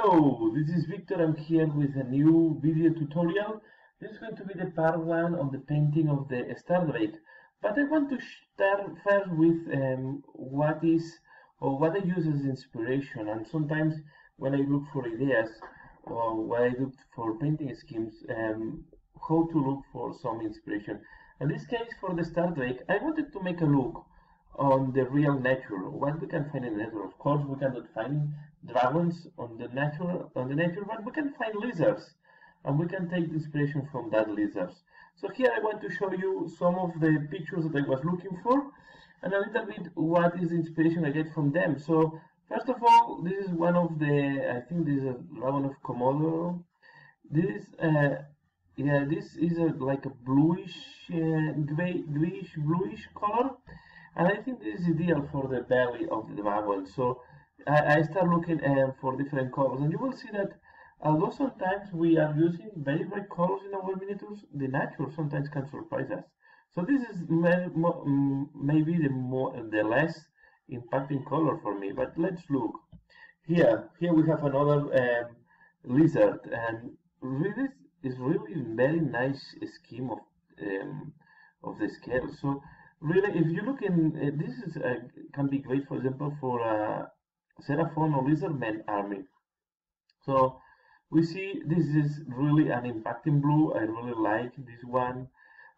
Hello, this is Victor. I'm here with a new video tutorial. This is going to be the part one of the painting of the Stardrake. But I want to start first with um, what is or what I use as inspiration. And sometimes when I look for ideas or when I look for painting schemes, um, how to look for some inspiration. In this case, for the Stardrake, I wanted to make a look on the real nature, what we can find in nature. Of course, we cannot find dragons on the nature, on the nature, but we can find lizards, and we can take inspiration from that lizards. So here I want to show you some of the pictures that I was looking for, and a little bit what is the inspiration I get from them. So first of all, this is one of the, I think this is a dragon of Komodo. This, uh, yeah, this is a, like a bluish, uh, gray, grayish, bluish color and I think this is ideal for the belly of the dragon. So I, I start looking um, for different colors, and you will see that although sometimes we are using very bright colors in our miniatures, the natural sometimes can surprise us. So this is mm, maybe the more the less impacting color for me. But let's look here. Here we have another um, lizard, and really is really very nice scheme of um, of the scale. So really, if you look in, uh, this is uh, can be great, for example, for a Seraphon or Lizardman army. So we see this is really an impacting blue. I really like this one.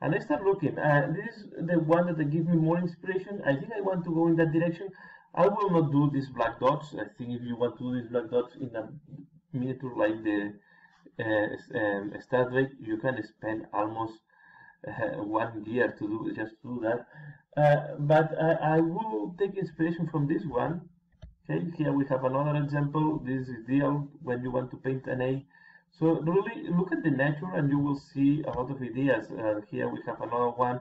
And I start looking. Uh, this is the one that gives me more inspiration. I think I want to go in that direction. I will not do these black dots. I think if you want to do these black dots in a miniature like the uh, um, Stardrake, you can spend almost uh, one year to do just to do that. Uh, but I, I will take inspiration from this one. Okay, here we have another example. This is ideal when you want to paint an A. So really look at the nature and you will see a lot of ideas. Uh, here we have another one.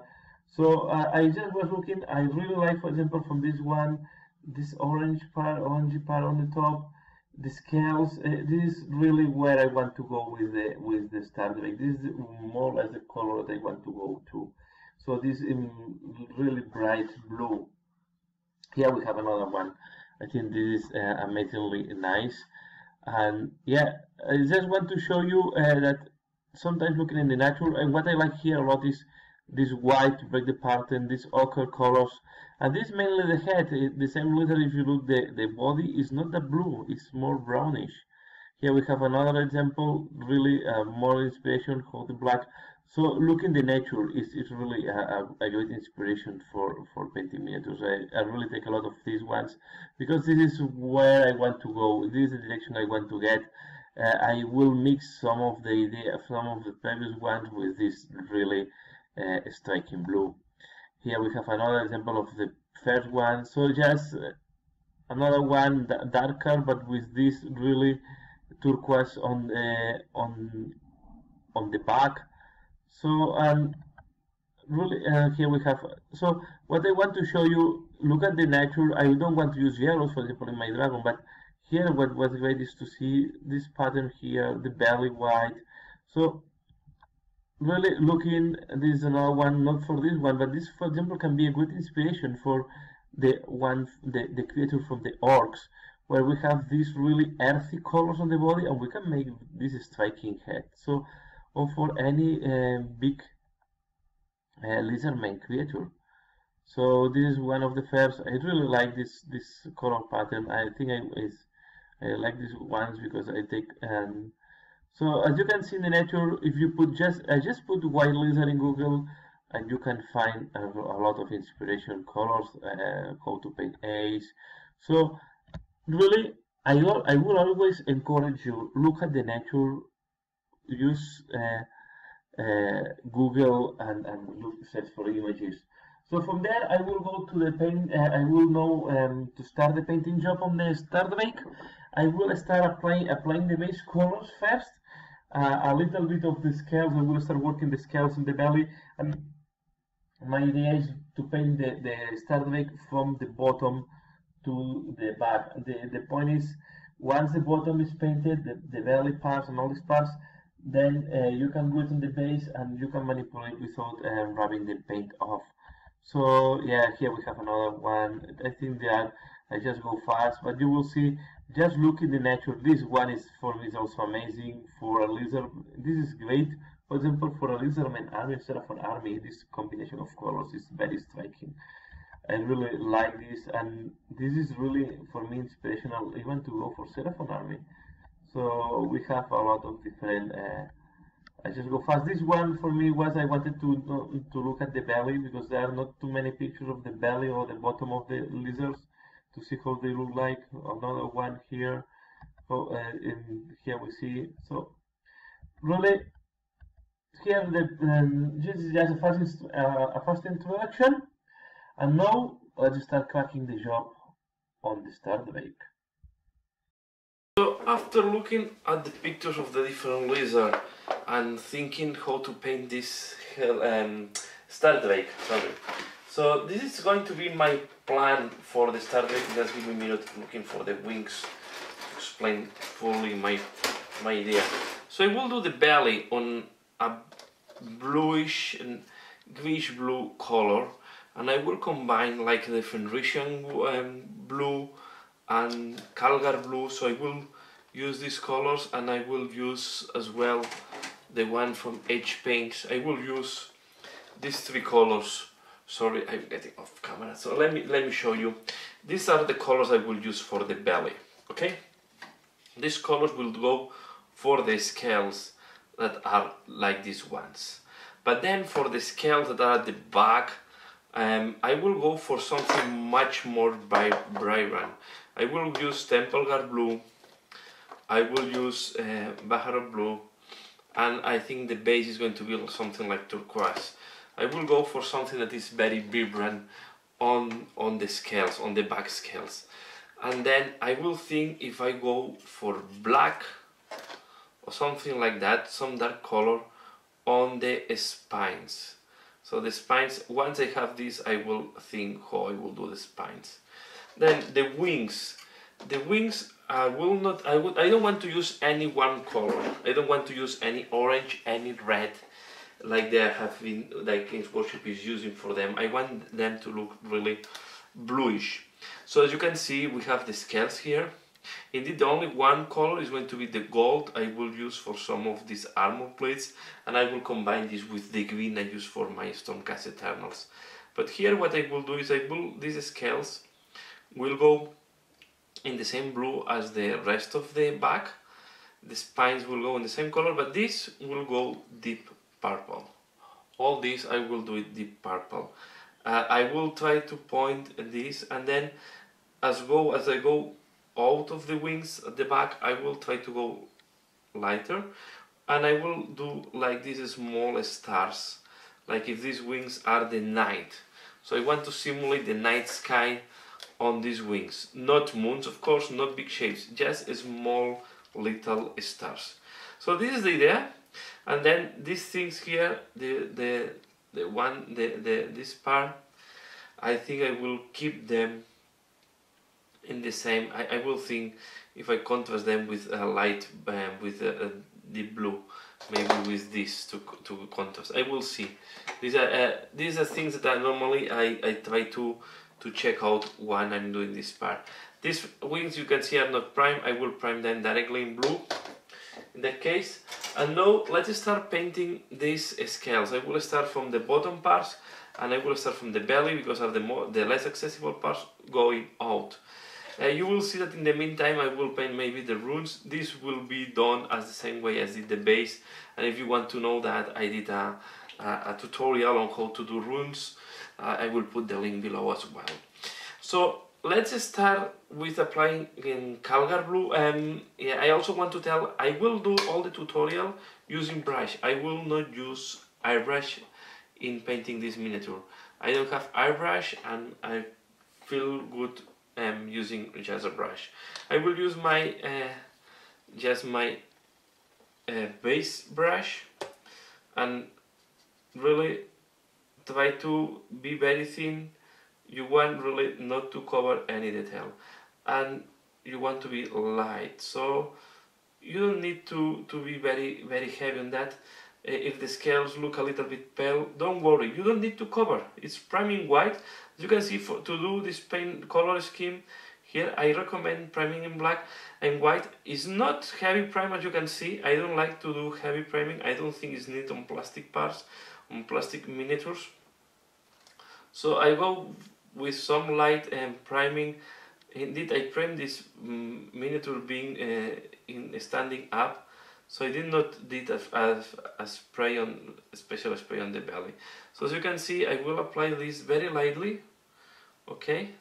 So uh, I just was looking, I really like, for example, from this one, this orange part, orange part on the top the scales uh, this is really where I want to go with the with the Stardrake this is more or less the color that I want to go to so this is really bright blue here we have another one I think this is uh, amazingly nice and yeah I just want to show you uh, that sometimes looking in the natural and what I like here a lot is this white to break the pattern these ochre colors and this mainly the head, the same lizard if you look the, the body is not that blue, it's more brownish. Here we have another example, really uh, more inspiration, how the black. So looking the nature is, is really a, a, a, great inspiration for, for painting miniatures. I, I really take a lot of these ones because this is where I want to go. This is the direction I want to get. Uh, I will mix some of the idea, some of the previous ones with this really uh, striking blue. Here we have another example of the first one. So just uh, another one darker, but with this really turquoise on the on on the back. So um, really uh, here we have. So what I want to show you, look at the nature. I don't want to use yellows, for example, in my dragon, but here what was great is to see this pattern here, the belly white. So really looking this is another one not for this one but this for example can be a good inspiration for the one the, the creature from the orcs where we have these really earthy colors on the body and we can make this striking head so or for any uh, big uh, lizardman creature. So this is one of the first I really like this this color pattern. I think I, is, I like these ones because I take um, so as you can see in the nature, if you put just, I just put white lizard in Google and you can find a, a lot of inspiration, colors, uh, how to paint A's. So really, I, I will always encourage you, look at the nature, use uh, uh, Google and, and look, search for images. So from there, I will go to the paint. Uh, I will know um, to start the painting job on the start Stardrake. I will start applying applying the base colors first, uh, a little bit of the scales. I will start working the scales in the belly. And my idea is to paint the, the Stardrake from the bottom to the back. The, the point is, once the bottom is painted, the, the belly parts and all these parts, then uh, you can go in the base and you can manipulate without uh, rubbing the paint off. So yeah, here we have another one. I think that I just go fast, but you will see just look in the nature. This one is for me is also amazing for a lizard. This is great. For example, for a lizardman army instead of an army, this combination of colors is very striking. I really like this, and this is really for me inspirational even to go for Seraphon army. So we have a lot of different. Uh, I just go fast. This one for me was I wanted to to look at the belly because there are not too many pictures of the belly or the bottom of the lizards to see how they look like. Another one here. Oh, uh, in here we see. So really, here the um, this is just a fast uh, a introduction, and now let's start cracking the job on the star drake. So after looking at the pictures of the different lizard and thinking how to paint this um, star drake, sorry. So this is going to be my plan for the star drake. Just give me a minute looking for the wings to explain fully my my idea. So I will do the belly on a bluish and greenish blue color and I will combine like the Fenrisian um, blue and Calgar blue so I will use these colors and I will use as well the one from H Paints. I will use these three colors. Sorry I'm getting off camera so let me let me show you. These are the colors I will use for the belly okay? These colors will go for the scales that are like these ones. But then for the scales that are at the back um, I will go for something much more vibrant I will use Temple Guard blue, I will use uh, blue, and I think the base is going to be something like turquoise. I will go for something that is very vibrant on, on the scales, on the back scales. And then I will think if I go for black or something like that, some dark color on the spines. So the spines, once I have this, I will think how I will do the spines. Then the wings. The wings I will not I would I don't want to use any one color. I don't want to use any orange, any red like they have been like Games Workshop is using for them. I want them to look really bluish. So as you can see we have the scales here. Indeed the only one color is going to be the gold I will use for some of these armor plates and I will combine this with the green I use for my Stormcast Eternals. But here what I will do is I will these scales will go in the same blue as the rest of the back. The spines will go in the same color but this will go deep purple. All this I will do it deep purple. Uh, I will try to point this and then as go as I go out of the wings at the back I will try to go lighter. And I will do like these small stars like if these wings are the night. So I want to simulate the night sky on these wings. Not moons, of course, not big shapes, just small little stars. So this is the idea. And then these things here, the the the one the, the this part, I think I will keep them in the same. I, I will think if I contrast them with a light um, with a, a deep blue, maybe with this to to contrast. I will see. These are uh, these are things that I normally I I try to to check out when I'm doing this part. These wings you can see are not prime, I will prime them directly in blue in that case. And now let's start painting these scales. I will start from the bottom parts and I will start from the belly because are the, more, the less accessible parts going out. Uh, you will see that in the meantime I will paint maybe the runes. This will be done as the same way as did the base and if you want to know that I did a, a, a tutorial on how to do runes uh, I will put the link below as well. So let's start with applying in Calgar Blue. Um, yeah, I also want to tell, I will do all the tutorial using brush. I will not use airbrush in painting this miniature. I don't have airbrush and I feel good um, using just a brush. I will use my uh, just my uh, base brush and really try to be very thin you want really not to cover any detail. And you want to be light. So you don't need to to be very very heavy on that. If the scales look a little bit pale don't worry. You don't need to cover. It's priming white. As you can see for to do this paint color scheme here I recommend priming in black and white. Is not heavy prime as you can see. I don't like to do heavy priming. I don't think it's needed on plastic parts on plastic miniatures so I go with some light and priming. Indeed I prime this mm, miniature being uh, in standing up. So I did not did a, a, a spray on a special spray on the belly. So as you can see I will apply this very lightly. Okay?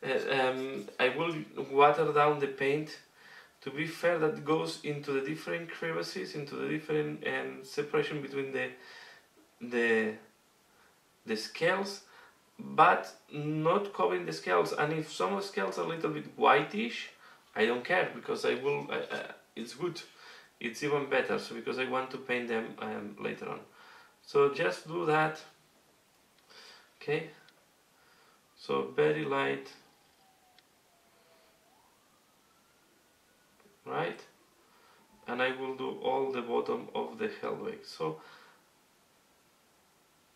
Uh, um, I will water down the paint. To be fair that goes into the different crevices into the different um, separation between the the the scales but not covering the scales. And if some scales are a little bit whitish I don't care because I will it's good. It's even better so because I want to paint them um, later on. So just do that. Okay? So very light. Right? And I will do all the bottom of the Hellweg so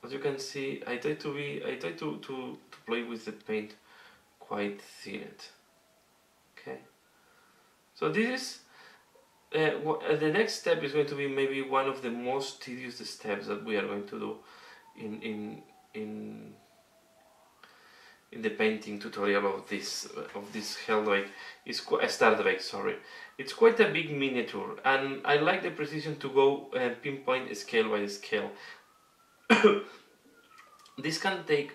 as you can see I try to be I try to, to, to play with the paint quite thin okay? So this is uh, uh, the next step is going to be maybe one of the most tedious steps that we are going to do in in in in the painting tutorial of this of this Hellweg is Stardweg sorry. It's quite a big miniature and I like the precision to go uh, pinpoint scale by scale this can take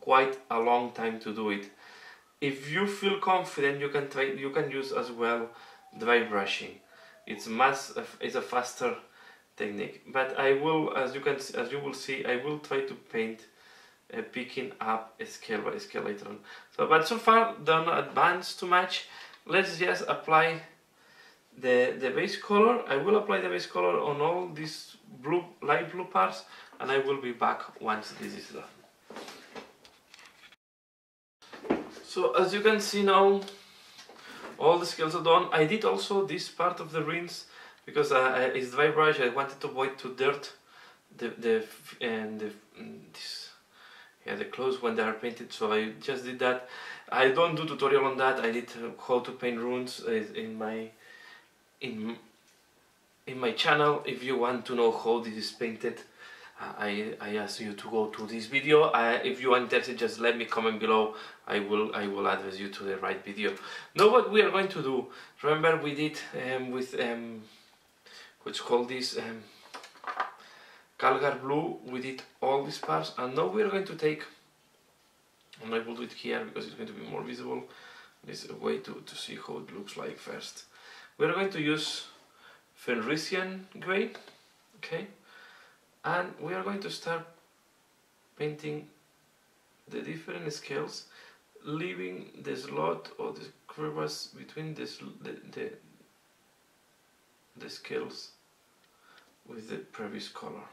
quite a long time to do it. If you feel confident you can try you can use as well dry brushing. It's mass it's a faster technique but I will as you can as you will see I will try to paint uh, picking up a scale by scale later on. So but so far don't advance too much. Let's just apply the the base color. I will apply the base color on all these blue light blue parts and I will be back once this is done so as you can see now all the scales are done. I did also this part of the rings because uh, it's dry brush. I wanted to avoid to dirt the the and the mm, this yeah the clothes when they are painted. So I just did that. I don't do tutorial on that. I did uh, how to paint runes uh, in my in in my channel. If you want to know how this is painted. I, I ask you to go to this video. If you are interested, just let me comment below. I will I will address you to the right video. Now what we are going to do. Remember we did um, with um, what's called this um, Calgar blue. We did all these parts, and now we are going to take. And I will do it here because it's going to be more visible. This a way to, to see how it looks like first. We are going to use Fenrisian gray. Okay and we are going to start painting the different scales leaving the slot or the crevice between this, the, the, the scales with the previous color.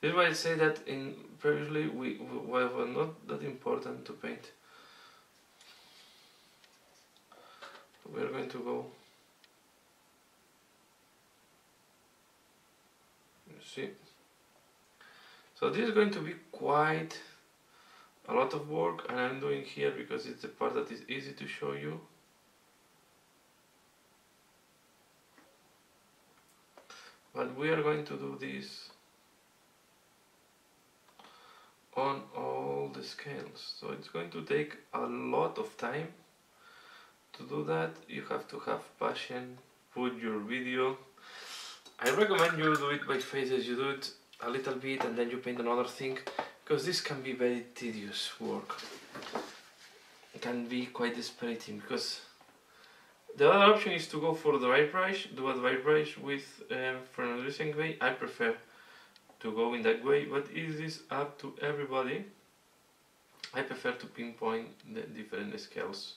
This is why I say that in previously we, we were not that important to paint. We are going to go you see so this is going to be quite a lot of work and I'm doing here because it's the part that is easy to show you. But we are going to do this on all the scales. So it's going to take a lot of time to do that. You have to have passion, put your video. I recommend you do it by phases. You do it a little bit and then you paint another thing because this can be very tedious work. It can be quite dispiriting because the other option is to go for the white brush do a white brush with um, Fenrisian gray I prefer to go in that way but is this up to everybody. I prefer to pinpoint the different scales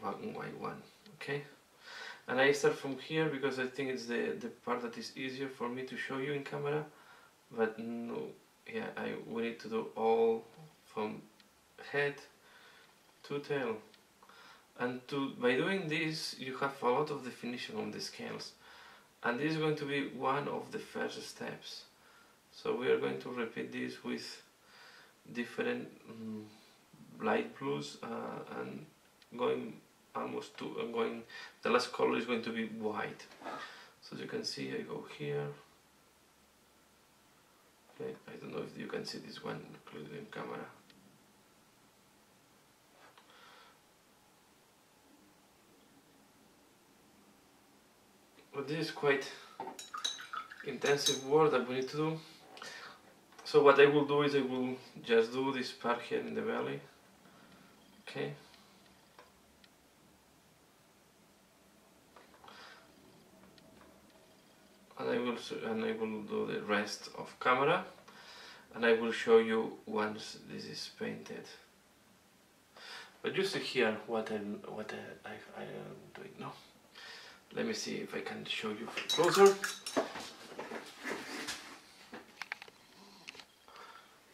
one by one okay? And I start from here because I think it's the, the part that is easier for me to show you in camera but no yeah I we need to do all from head to tail. And to by doing this you have a lot of definition on the scales. And this is going to be one of the first steps. So we are going to repeat this with different um, light blues uh, and going almost to I'm going the last color is going to be white. So as you can see I go here okay I don't know if you can see this one clearly in camera. But this is quite intensive work that we need to do. So what I will do is I will just do this part here in the belly okay and I will and I will do the rest of camera and I will show you once this is painted. But you see here what I what I, I, I am doing now let me see if I can show you closer.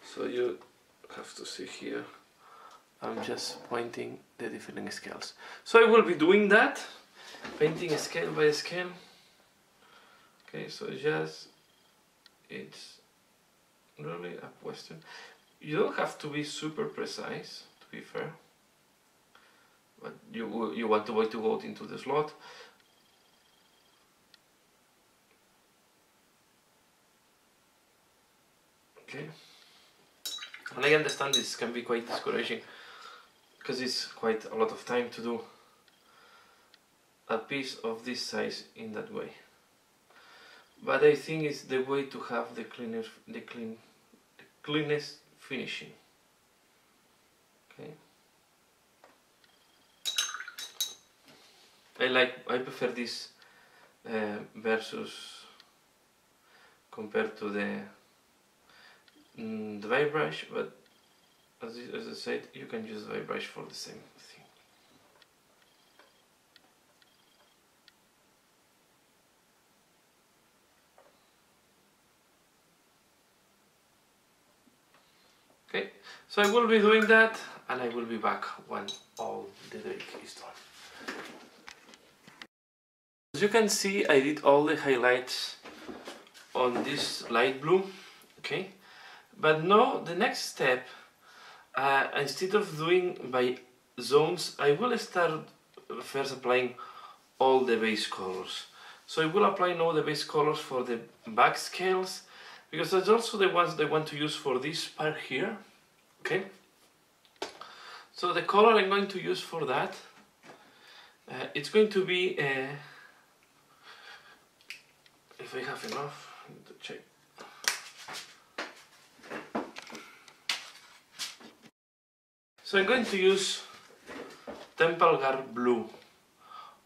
So you have to see here. I'm just pointing the different scales. So I will be doing that painting scale by scale okay so just it's really a question. You don't have to be super precise to be fair. But you you want to wait to go into the slot. Okay and I understand this can be quite discouraging because it's quite a lot of time to do a piece of this size in that way but I think it's the way to have the cleanest the clean the cleanest finishing. Okay? I like I prefer this uh, versus compared to the mm, dry brush but as, as I said you can use dry brush for the same thing Okay, so I will be doing that and I will be back when all the drake is done. As you can see, I did all the highlights on this light blue, okay? But now the next step, uh, instead of doing by zones, I will start first applying all the base colors. So I will apply now the base colors for the back scales because that's also the ones they want to use for this part here okay? So the color I'm going to use for that uh, it's going to be uh, if I have enough I need to check. So I'm going to use Temple Guard blue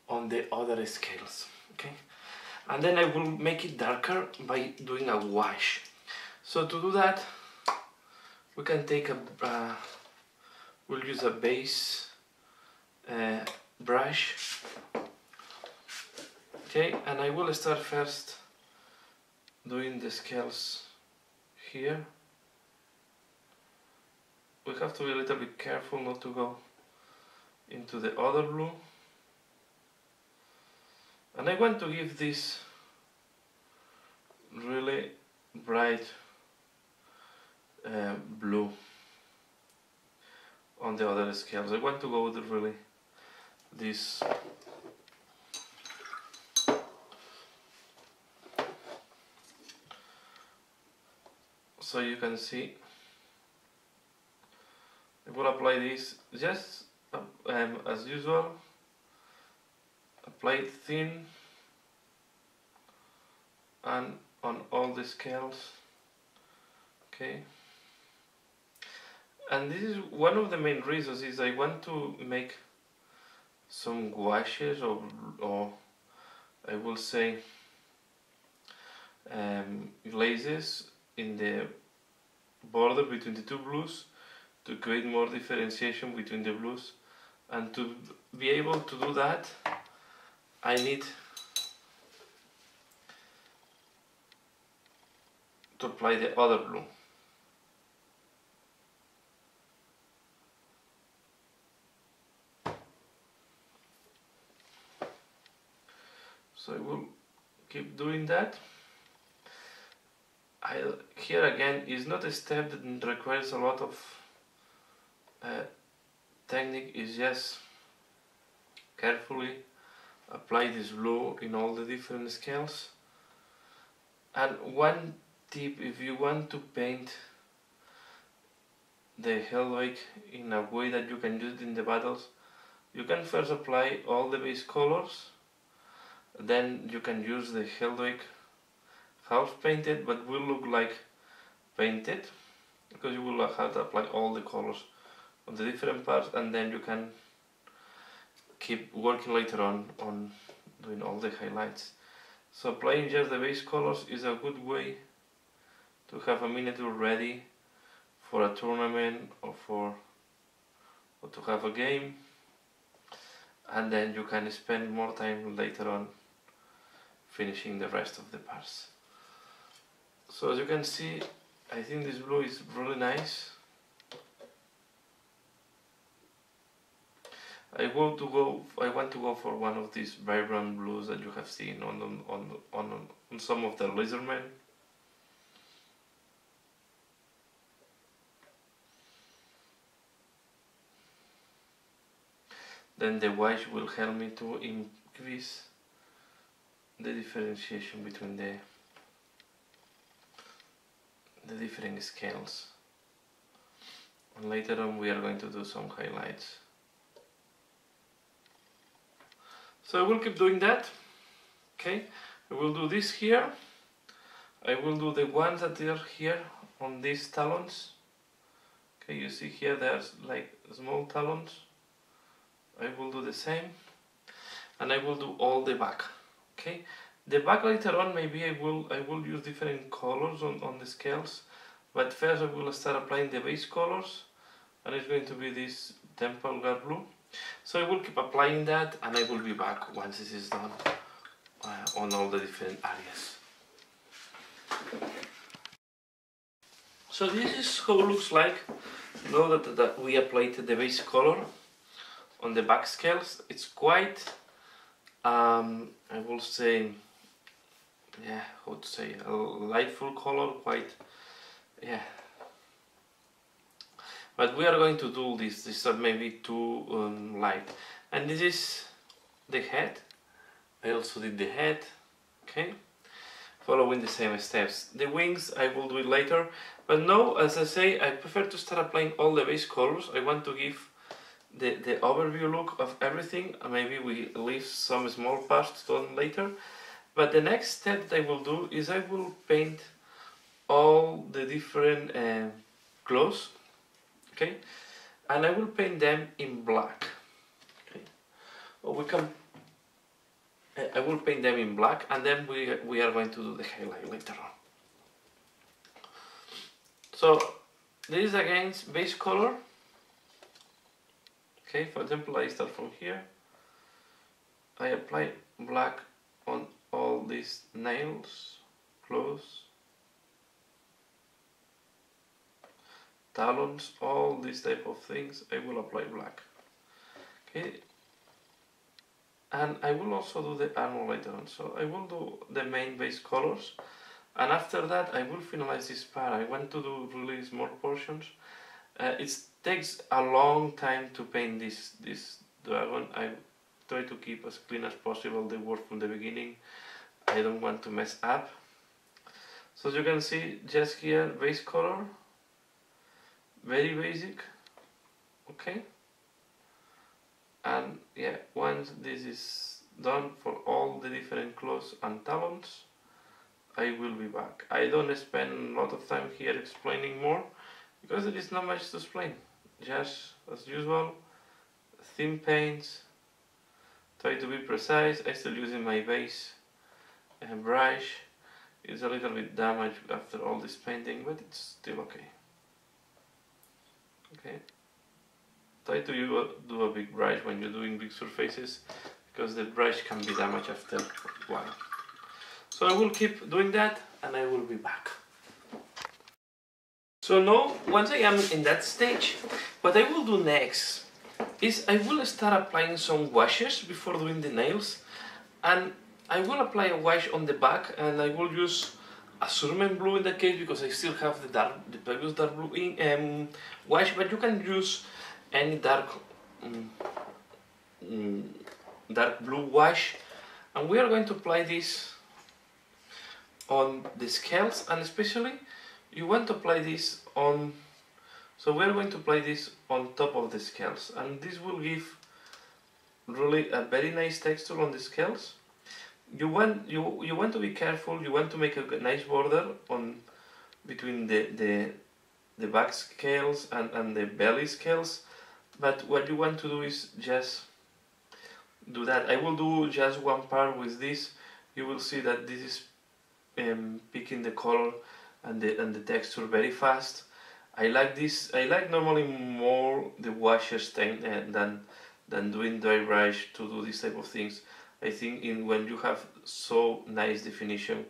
on the other scales okay? And then I will make it darker by doing a wash. So to do that we can take a uh, we'll use a base uh, brush. Okay and I will start first doing the scales here. We have to be a little bit careful not to go into the other blue and I want to give this really bright uh, blue on the other scales. I want to go with really this so you can see I will apply this just um, as usual apply it thin and on all the scales okay and this is one of the main reasons is I want to make some gouaches or, or I will say um, glazes in the border between the two blues to create more differentiation between the blues. And to be able to do that I need to apply the other blue so I will keep doing that. I here again is not a step that requires a lot of uh, technique is just carefully apply this blue in all the different scales. And one tip if you want to paint the Hellwig in a way that you can use it in the battles you can first apply all the base colors then you can use the Hellwig half painted but will look like painted because you will have to apply all the colors on the different parts and then you can keep working later on on doing all the highlights. So applying just the base colors is a good way to have a miniature ready for a tournament or for or to have a game and then you can spend more time later on finishing the rest of the parts so as you can see I think this blue is really nice I want to go. I want to go for one of these vibrant blues that you have seen on on on on, some of the lizardmen. Then the white will help me to increase the differentiation between the the different scales. And later on we are going to do some highlights. So I will keep doing that. Okay, I will do this here. I will do the ones that are here on these talons. Okay, you see here there's like small talons. I will do the same. And I will do all the back. Okay, the back later on maybe I will I will use different colors on, on the scales. But first I will start applying the base colors and it's going to be this temple guard blue so I will keep applying that and I will be back once this is done uh, on all the different areas. So this is how it looks like now that, that we applied the base color on the back scales. It's quite, um, I will say, yeah, I would say, a lightful color, quite, yeah, but we are going to do this this is maybe too um, light. And this is the head. I also did the head okay? Following the same steps. The wings I will do it later. But now as I say I prefer to start applying all the base colors. I want to give the, the overview look of everything maybe we leave some small parts done later. But the next step that I will do is I will paint all the different uh, clothes okay? And I will paint them in black okay? We can I will paint them in black and then we, we are going to do the highlight later on. So this is again base color okay for example I start from here I apply black on all these nails close talons, all these type of things, I will apply black. Okay, and I will also do the armor later on. So I will do the main base colors, and after that I will finalize this part. I want to do really small portions. Uh, it takes a long time to paint this this dragon. I try to keep as clean as possible the work from the beginning. I don't want to mess up. So you can see, just here base color very basic okay and yeah once this is done for all the different clothes and talons I will be back I don't spend a lot of time here explaining more because there is not much to explain just as usual thin paints try to be precise. I still using my base uh, brush. It's a little bit damaged after all this painting but it's still okay. Okay. Try to do a big brush when you're doing big surfaces because the brush can be damaged after a while. So I will keep doing that and I will be back so now once I am in that stage what I will do next is I will start applying some washes before doing the nails and I will apply a wash on the back and I will use Asurmen blue in that case because I still have the dark, the previous dark blue in um, wash, but you can use any dark um, dark blue wash and we are going to apply this on the scales and especially you want to play this on so we're going to apply this on top of the scales and this will give really a very nice texture on the scales. You want you you want to be careful you want to make a nice border on between the the the back scales and, and the belly scales but what you want to do is just do that. I will do just one part with this. You will see that this is um, picking the color and the and the texture very fast. I like this I like normally more the washes thing uh, than than doing dry brush to do this type of things. I think in when you have so nice definition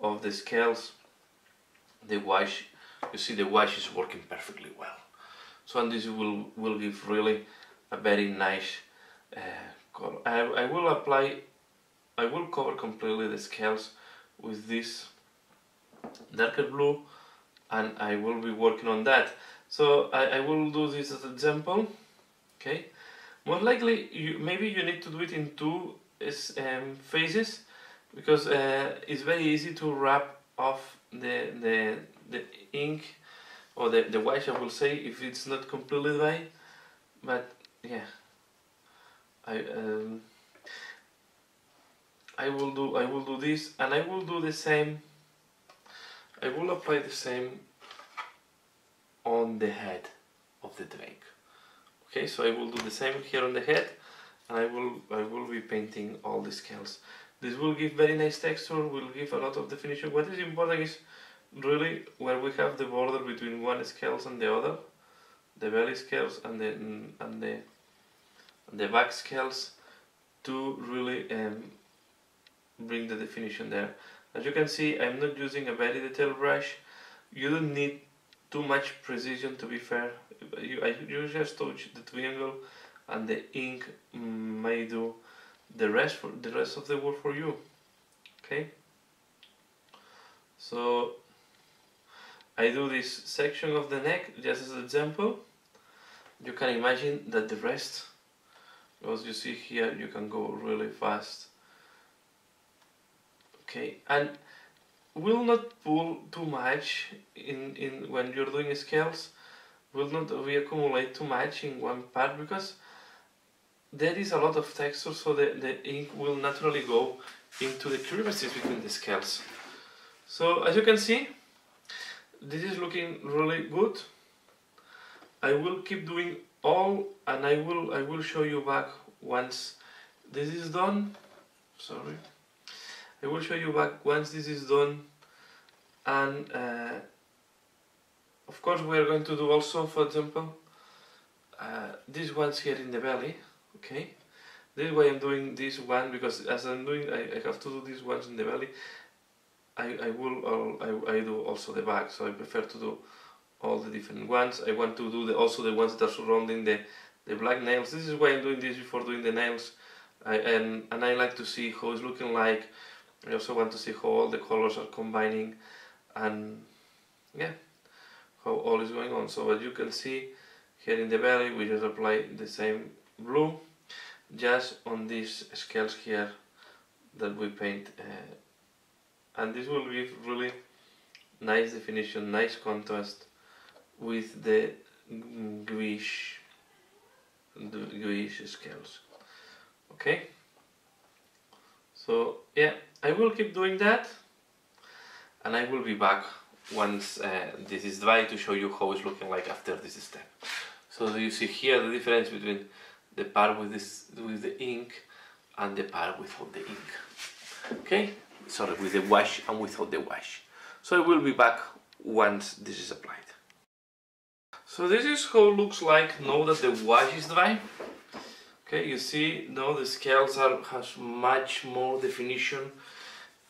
of the scales the wash you see the wash is working perfectly well. So and this will will give really a very nice uh, color. I, I will apply I will cover completely the scales with this darker blue and I will be working on that. So I, I will do this as an example okay? Most likely you maybe you need to do it in two um, phases because uh, it's very easy to wrap off the, the, the ink or the, the wash I will say if it's not completely dry but yeah. I um, I will do I will do this and I will do the same I will apply the same on the head of the drake. Okay so I will do the same here on the head and I will I will be painting all the scales. This will give very nice texture will give a lot of definition. What is important is really where we have the border between one scales and the other the belly scales and the and the and the back scales to really um, bring the definition there as you can see I'm not using a very detailed brush. You don't need too much precision to be fair. You, I, you just touch the triangle and the ink may do the rest for the rest of the work for you. Okay? So I do this section of the neck just as an example. You can imagine that the rest as you see here you can go really fast okay and will not pull too much in in when you're doing scales will not reaccumulate too much in one part because there is a lot of texture so the, the ink will naturally go into the crevices between the scales. So as you can see this is looking really good. I will keep doing all and I will I will show you back once this is done. Sorry I will show you back once this is done. And uh, of course we are going to do also for example uh, these ones here in the belly okay? This is why I'm doing this one because as I'm doing I, I have to do these ones in the belly. I, I will I, I do also the back so I prefer to do all the different ones. I want to do the, also the ones that are surrounding the the black nails. This is why I'm doing this before doing the nails. I, and, and I like to see how it's looking like I also want to see how all the colors are combining and yeah how all is going on. So as you can see here in the belly we just apply the same blue just on these scales here that we paint uh, and this will give really nice definition nice contrast with the gouache the gouache scales. Okay so yeah I will keep doing that and I will be back once uh, this is dry to show you how it's looking like after this step. So you see here the difference between the part with this with the ink and the part without the ink? Okay? Sorry with the wash and without the wash. So I will be back once this is applied. So this is how it looks like now that the wash is dry okay you see now the scales are has much more definition.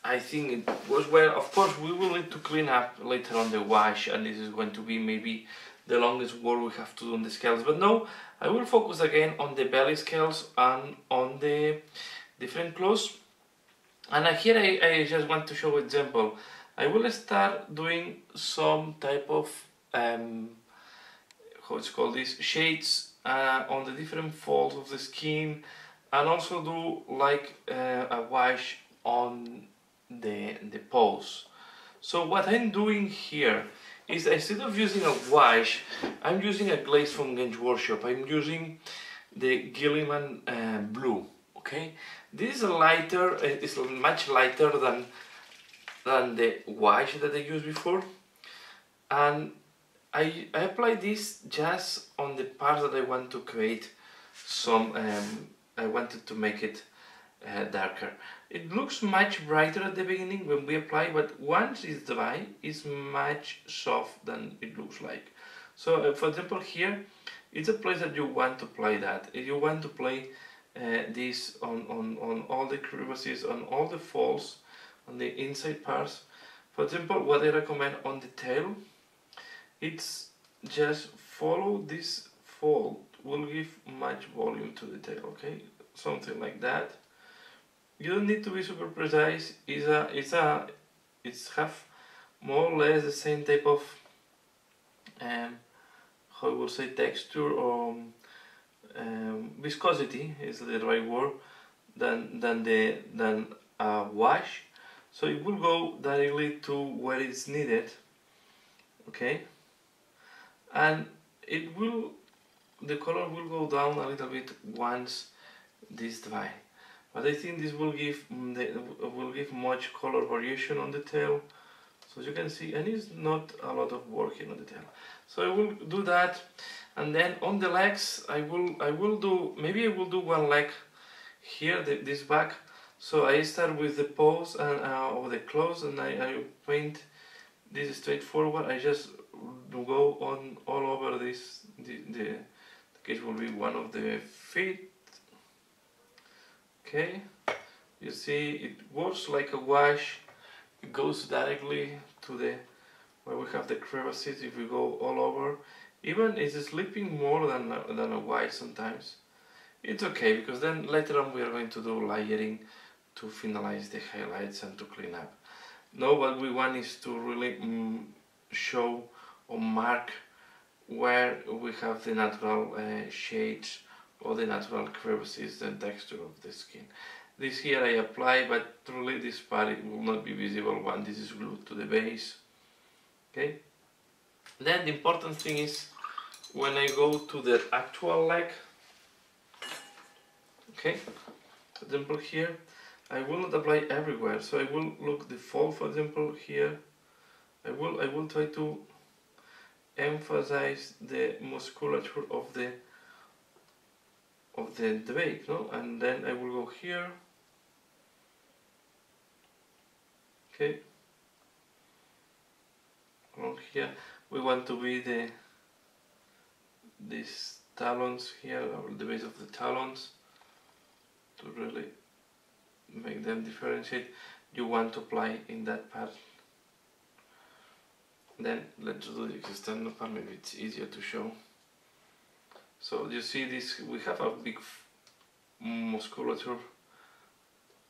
I think it was well of course we will need to clean up later on the wash and this is going to be maybe the longest work we have to do on the scales. But now I will focus again on the belly scales and on the different clothes. And here I, I just want to show an example. I will start doing some type of um, how it's called this shades uh, on the different folds of the skin and also do like uh, a wash on the, the poles. So what I'm doing here is instead of using a wash, I'm using a glaze from Games Workshop. I'm using the Guilliman uh, Blue, okay? This is lighter, it's much lighter than, than the wash that I used before. And I, apply this just on the parts that I want to create some, um, I wanted to make it uh, darker. It looks much brighter at the beginning when we apply, but once it's dry, it's much soft than it looks like. So uh, for example here, it's a place that you want to apply that. If you want to play uh, this on, on, on all the crevices, on all the folds, on the inside parts. For example, what I recommend on the tail, it's just follow this fold will give much volume to the tail okay? Something like that. You don't need to be super precise. It's a it's a it's have more or less the same type of um, how I would say texture or um, viscosity is the right word than than the than a wash. So it will go directly to where it's needed okay and it will the color will go down a little bit once this dry. But I think this will give mm, the, will give much color variation on the tail. So you can see and it's not a lot of working on the tail. So I will do that. And then on the legs I will I will do maybe I will do one leg here the, this back. So I start with the paws and uh, or the claws and I, I paint this straightforward I just go on all over this the, the, the case will be one of the feet. Okay. You see it works like a wash. It goes directly to the where we have the crevices if we go all over. Even it's slipping more than a, than a wash sometimes. It's okay because then later on we are going to do layering to finalize the highlights and to clean up. Now what we want is to really mm, show or mark where we have the natural uh, shades or the natural crevices and texture of the skin. This here I apply, but truly this part will not be visible when this is glued to the base. Okay. Then the important thing is when I go to the actual leg. Okay. For example here, I will not apply everywhere, so I will look the fold, for example here. I will I will try to emphasize the musculature of the of the, the no? And then I will go here. Okay. Here, we want to be the these talons here, or the base of the talons, to really make them differentiate. You want to apply in that part then let's do the external part, maybe it's easier to show. So you see this, we have a big musculature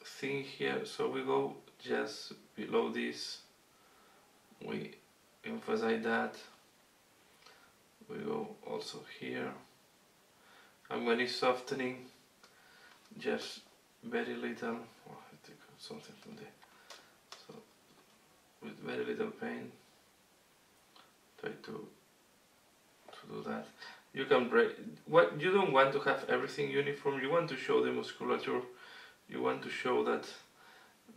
thing here, so we go just below this, we emphasize that, we go also here, and when it's softening, just very little, oh, I take something from there, so with very little pain, try to to do that. You can break what you don't want to have everything uniform. You want to show the musculature. You want to show that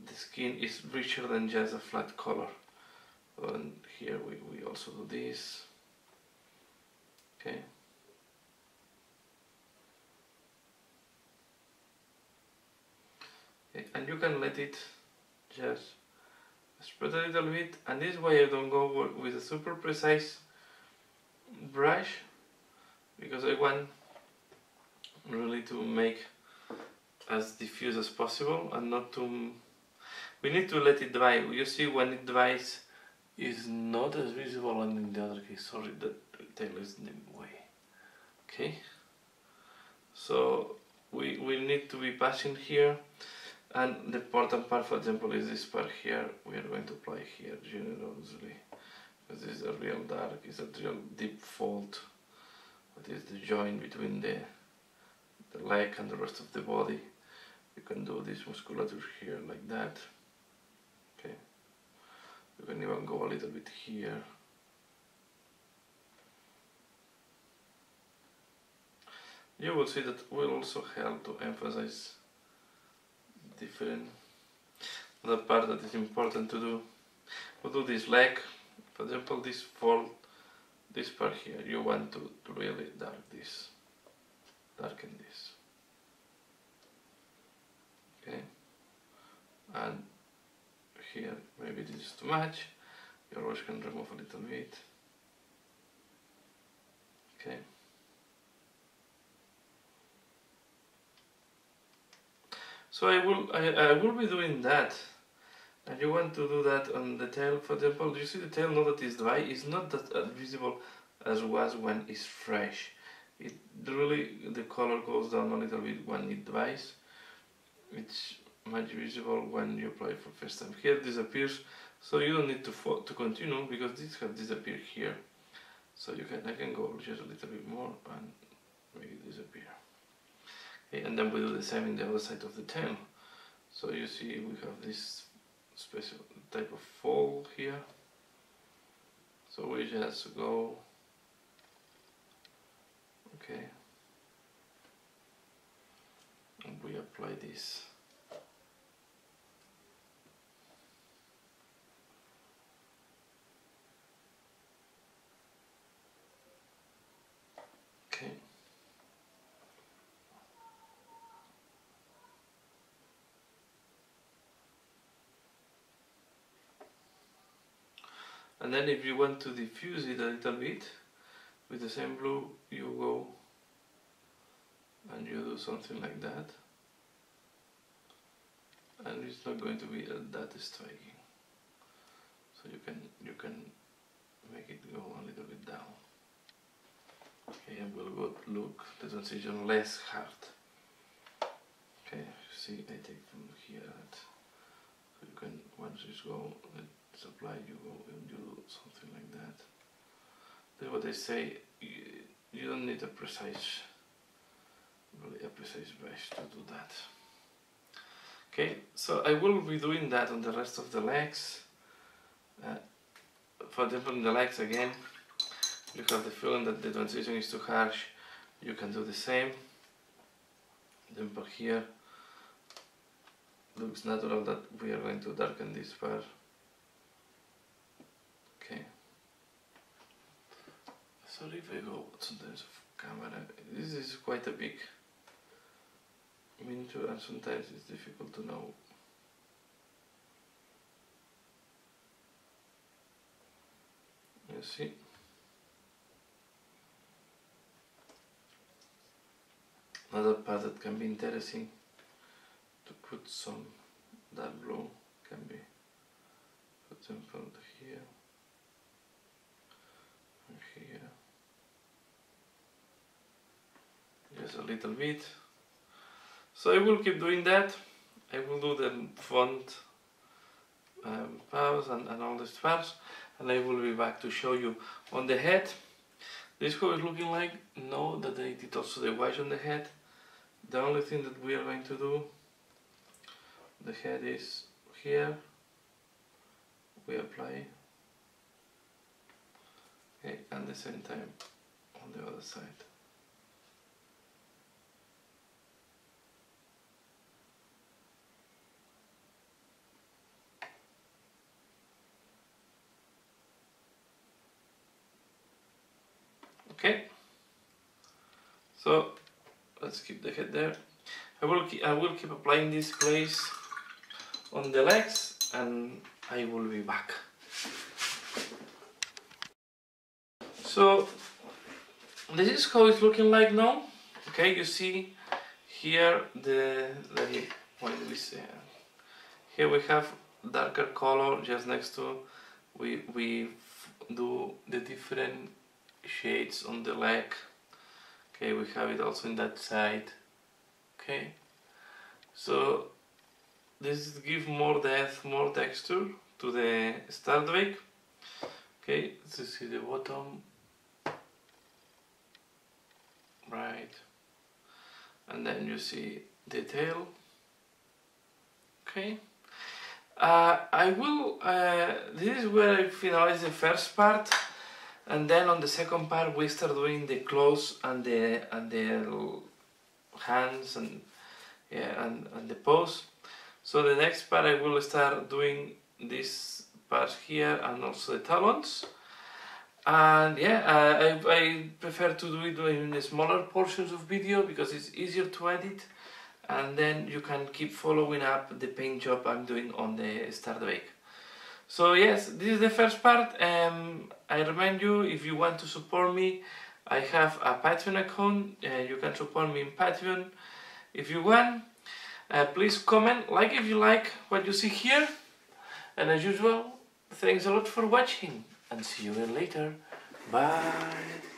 the skin is richer than just a flat color. And here we, we also do this. Okay. And you can let it just spread a little bit and this way I don't go with a super precise brush because I want really to make as diffuse as possible and not to we need to let it dry. You see when it dries is not as visible and in the other case sorry the tail is in the way. Okay? So we we need to be passing here and the important part, for example, is this part here. We are going to apply here generously. Because this is a real dark, it's a real deep fold. What is the joint between the, the leg and the rest of the body. You can do this musculature here like that. Okay. You can even go a little bit here. You will see that will also help to emphasize different the part that is important to do. We do this leg, for example, this fold, this part here. You want to, to really dark this, darken this. Okay, and here maybe this is too much. Your wash can remove a little bit. Okay. So I will I, I will be doing that. And you want to do that on the tail for example you see the tail? Now that is dry. It's not that visible as was when it's fresh. It really the color goes down a little bit when it dries. It's much visible when you apply for first time. Here disappears. So you don't need to to continue because this has disappeared here. So you can I can go just a little bit more and it disappear and then we do the same in the other side of the tail so you see we have this special type of fold here. So we just go okay. And we apply this okay and then if you want to diffuse it a little bit with the same blue you go and you do something like that. And it's not going to be uh, that striking. So you can you can make it go a little bit down. Okay and we'll go look the transition less hard. Okay see I take from here so you can once it's go supply you go and do something like that. That's what they say you, you don't need a precise really a precise brush to do that. Okay so I will be doing that on the rest of the legs uh, for example in the legs again you have the feeling that the transition is too harsh you can do the same. Then for here looks natural that we are going to darken this part Okay. Sorry if I go sometimes of camera. This is quite a big miniature and sometimes it's difficult to know. You see? Another part that can be interesting to put some dark blue can be, for example, here here just a little bit. So I will keep doing that. I will do the font um, powers and, and all these parts and I will be back to show you on the head. This how it's looking like know that I did also the wash on the head. The only thing that we are going to do the head is here. We apply. Okay and the same time on the other side okay so let's keep the head there. I will keep, I will keep applying this glaze on the legs and I will be back. So this is how it's looking like now. Okay you see here the, the what do we say? Here we have darker color just next to we we do the different shades on the leg okay we have it also in that side. Okay. So this give more depth more texture to the Stardrake okay to see the bottom. Right. And then you see detail okay. Uh, I will uh, this is where I finalize the first part and then on the second part we start doing the clothes and the and the hands and yeah and, and the pose. So the next part I will start doing this part here and also the talons. And yeah uh, I, I prefer to do it in smaller portions of video because it's easier to edit. And then you can keep following up the paint job I'm doing on the Stardrake so yes this is the first part um, I remind you if you want to support me I have a Patreon account uh, you can support me in Patreon if you want uh, please comment like if you like what you see here and as usual thanks a lot for watching and see you later. Bye.